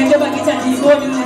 nento bakithi andiyiboni mnenzange izinto